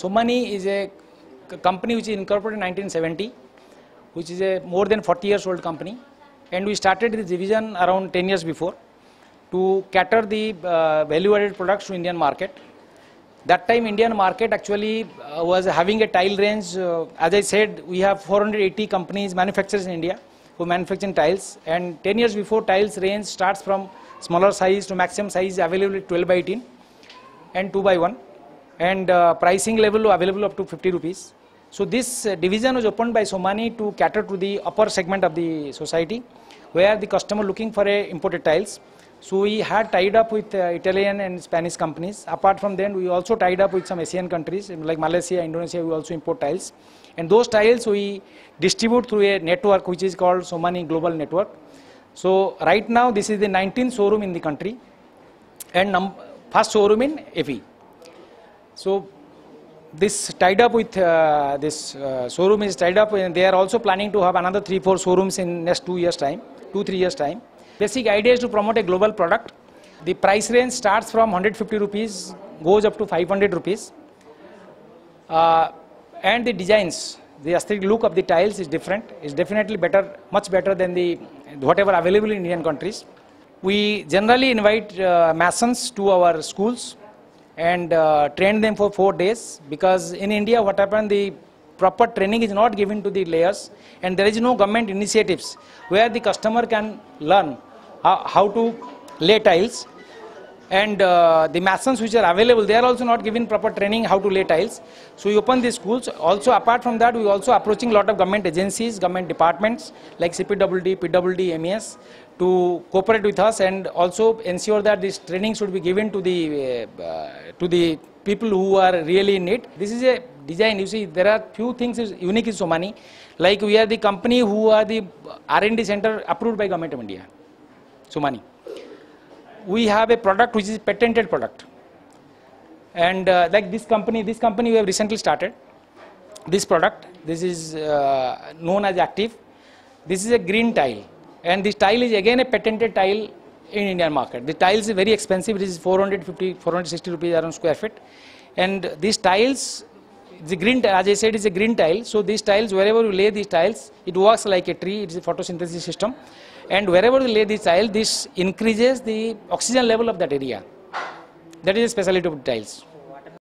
Somany is a company which is incorporated in 1970, which is a more than 40 years old company. And we started this division around 10 years before to cater the uh, value-added products to Indian market. That time Indian market actually uh, was having a tile range. Uh, as I said, we have 480 companies, manufacturers in India who manufacture tiles. And 10 years before, tiles range starts from smaller size to maximum size available at 12 by 18 and 2 by 1 and uh, pricing level available up to 50 rupees. So this uh, division was opened by Somany to cater to the upper segment of the society where the customer looking for a imported tiles. So we had tied up with uh, Italian and Spanish companies. Apart from then, we also tied up with some Asian countries like Malaysia, Indonesia. We also import tiles, and those tiles we distribute through a network which is called Somany Global Network. So right now, this is the 19th showroom in the country, and first showroom in FE. So this tied up with uh, this uh, showroom is tied up and they are also planning to have another three four showrooms in next two years time two three years time. Basic idea is to promote a global product. The price range starts from 150 rupees goes up to 500 rupees. Uh, and the designs the aesthetic look of the tiles is different. Is definitely better much better than the whatever available in indian countries. We generally invite uh, masons to our schools and uh, train them for four days because in India what happened the proper training is not given to the layers and there is no government initiatives where the customer can learn how, how to lay tiles and uh, the masons which are available they are also not given proper training how to lay tiles. So we open these schools. Also apart from that we are also approaching a lot of government agencies government departments like cpwd pwd mes to cooperate with us and also ensure that this training should be given to the uh, to the people who are really in need this is a design. You see there are few things is unique in Somany. Like we are the company who are the r&d center approved by government of india. Somany we have a product which is patented product. And uh, like this company this company we have recently started. This product this is uh, known as active. This is a green tile. And this tile is again a patented tile in indian market. The tiles is very expensive. It is 450 460 rupees around square feet. And these tiles the green as i said is a green tile. So these tiles wherever you lay these tiles it works like a tree. It is a photosynthesis system and wherever you lay this tile this increases the oxygen level of that area. That is a specialty of tiles